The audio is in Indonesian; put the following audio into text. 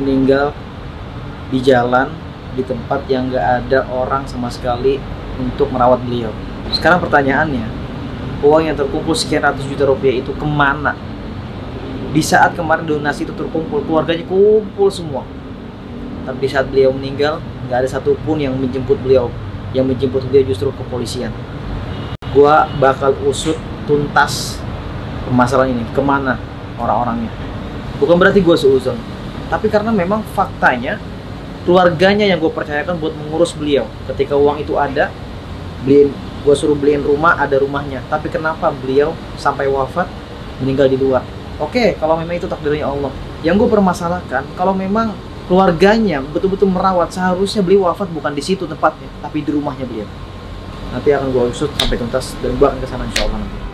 meninggal di jalan di tempat yang nggak ada orang sama sekali untuk merawat beliau. Sekarang pertanyaannya, uang yang terkumpul sekian ratus juta rupiah itu ke mana? Di saat kemarin donasi itu terkumpul, keluarganya kumpul semua. Tapi saat beliau meninggal, nggak ada satupun yang menjemput beliau. Yang menjemput beliau justru kepolisian. Gua bakal usut tuntas permasalahan ini. Ke mana orang-orangnya? Bukan berarti gue seuzon, tapi karena memang faktanya keluarganya yang gue percayakan buat mengurus beliau. Ketika uang itu ada beliin gue suruh beliin rumah ada rumahnya. Tapi kenapa beliau sampai wafat meninggal di luar? Oke kalau memang itu takdirnya Allah. Yang gue permasalahkan kalau memang keluarganya betul-betul merawat seharusnya beliau wafat bukan di situ tempatnya tapi di rumahnya beliau. Nanti akan gue usut sampai tuntas dan gue akan ke sana insya Allah nanti